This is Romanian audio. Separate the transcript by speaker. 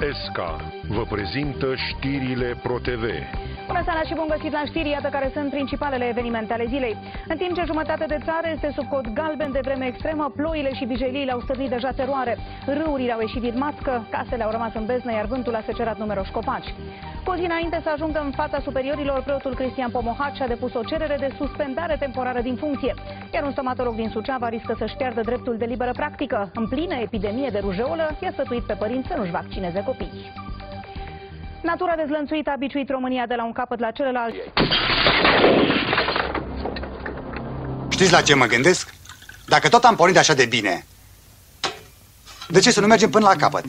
Speaker 1: Esca vă prezintă știrile ProTV.
Speaker 2: Bună seara și bun găsit la știri, iată care sunt principalele evenimente ale zilei. În timp ce jumătate de țară este sub cod galben de vreme extremă, ploile și bijeliile au stăvit deja teroare. Râurile au ieșit din mască, casele au rămas în beznă, iar vântul a secerat numeroși copaci. Cu zi înainte să ajungă în fața superiorilor, preotul Cristian Pomohac a depus o cerere de suspendare temporară din funcție. Iar un stomatolog din Suceava riscă să-și piardă dreptul de liberă practică. În plină epidemie de rujeolă, i-a sfătuit pe părinți să nu-și vaccineze copiii. Natura dezlănțuită a biciuit România de la un capăt la celălalt.
Speaker 3: Știți la ce mă gândesc? Dacă tot am pornit așa de bine, de ce să nu mergem până la capăt?